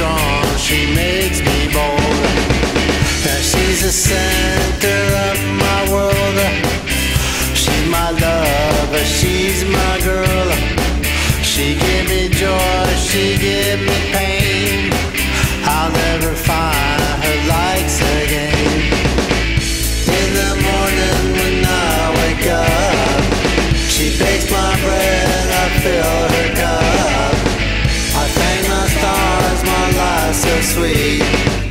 strong, she makes me bold. Now she's the center of my world. She's my love, she's my girl. She give me joy, she give me pain. I'll never find her likes again. In the morning when I wake up, she bakes my bread, I feel sweet.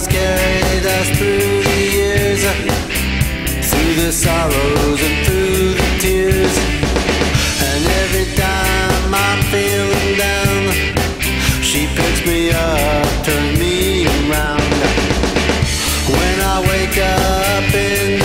has carried us through the years, through the sorrows and through the tears. And every time I'm feeling down, she picks me up, turns me around. When I wake up in